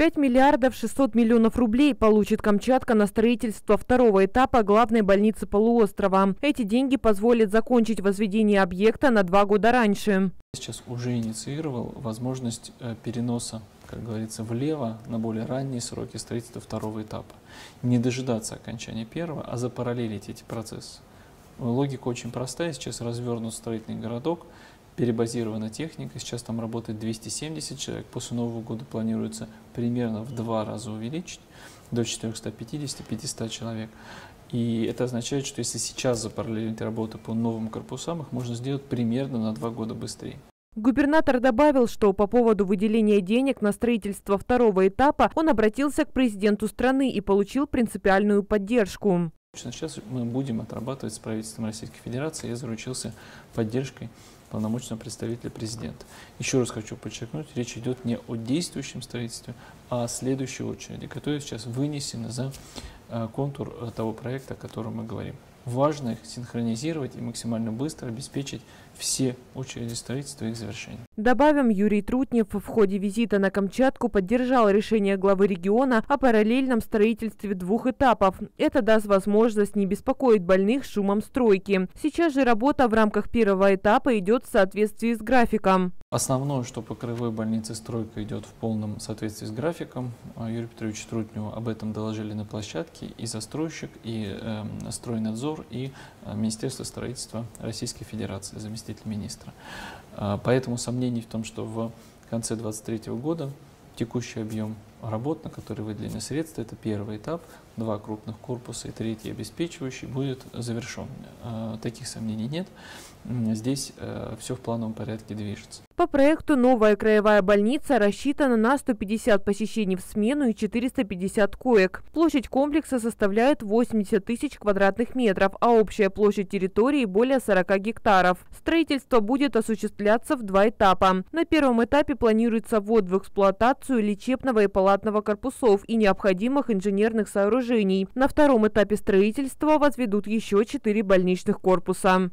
5 миллиардов 600 миллионов рублей получит Камчатка на строительство второго этапа главной больницы полуострова. Эти деньги позволят закончить возведение объекта на два года раньше. Сейчас уже инициировал возможность э, переноса, как говорится, влево на более ранние сроки строительства второго этапа. Не дожидаться окончания первого, а запараллелить эти процессы. Логика очень простая. Сейчас развернут строительный городок, перебазирована техника, сейчас там работает 270 человек, после Нового года планируется примерно в два раза увеличить, до 450-500 человек. И это означает, что если сейчас запараллелить работы по новым корпусам, их можно сделать примерно на два года быстрее. Губернатор добавил, что по поводу выделения денег на строительство второго этапа он обратился к президенту страны и получил принципиальную поддержку. Сейчас мы будем отрабатывать с правительством Российской Федерации. Я заручился поддержкой полномочного представителя президента. Еще раз хочу подчеркнуть, речь идет не о действующем строительстве, а о следующей очереди, которая сейчас вынесена за э, контур э, того проекта, о котором мы говорим. Важно их синхронизировать и максимально быстро обеспечить все очереди строительства и их завершения. Добавим, Юрий Трутнев в ходе визита на Камчатку поддержал решение главы региона о параллельном строительстве двух этапов. Это даст возможность не беспокоить больных шумом стройки. Сейчас же работа в рамках первого этапа идет в соответствии с графиком. Основное, что по краевой больнице стройка идет в полном соответствии с графиком. А Юрий Петрович Трутневу об этом доложили на площадке и застройщик, и э, стройнадзор, и э, Министерство строительства Российской Федерации, заместитель министра. Э, поэтому сомнений в том, что в конце 2023 года текущий объем работ, на который выделены средства, это первый этап, два крупных корпуса и третий обеспечивающий, будет завершен. Э, таких сомнений нет. Здесь э, все в плановом порядке движется. По проекту новая краевая больница рассчитана на 150 посещений в смену и 450 коек. Площадь комплекса составляет 80 тысяч квадратных метров, а общая площадь территории более 40 гектаров. Строительство будет осуществляться в два этапа. На первом этапе планируется ввод в эксплуатацию лечебного и палатного корпусов и необходимых инженерных сооружений. На втором этапе строительства возведут еще четыре больничных корпуса.